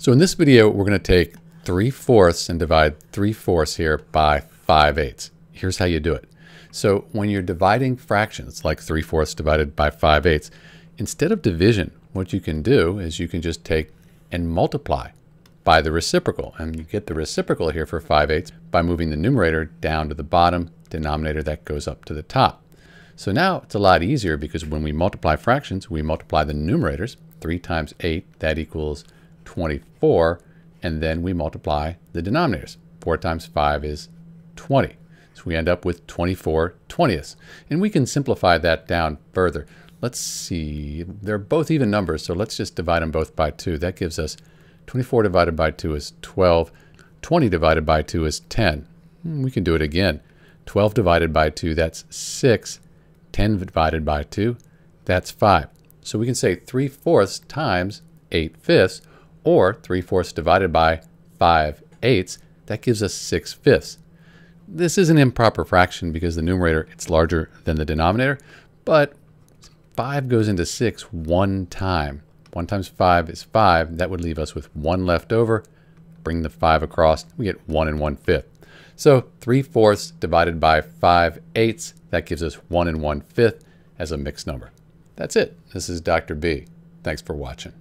So in this video, we're going to take 3 fourths and divide 3 fourths here by 5 eighths. Here's how you do it. So when you're dividing fractions, like 3 fourths divided by 5 eighths, instead of division, what you can do is you can just take and multiply by the reciprocal. And you get the reciprocal here for 5 eighths by moving the numerator down to the bottom, denominator that goes up to the top. So now it's a lot easier because when we multiply fractions, we multiply the numerators. 3 times 8, that equals 24, and then we multiply the denominators. 4 times 5 is 20. So we end up with 24 twentieths. And we can simplify that down further. Let's see, they're both even numbers, so let's just divide them both by 2. That gives us 24 divided by 2 is 12. 20 divided by 2 is 10. Hmm, we can do it again. 12 divided by 2, that's 6. 10 divided by 2, that's 5. So we can say 3 fourths times 8 fifths, or 3 fourths divided by 5 eighths, that gives us 6 fifths. This is an improper fraction because the numerator, it's larger than the denominator, but 5 goes into 6 one time. 1 times 5 is 5. That would leave us with 1 left over. Bring the 5 across. We get 1 and 1 fifth. So 3 fourths divided by 5 eighths, that gives us 1 and 1 fifth as a mixed number. That's it. This is Dr. B. Thanks for watching.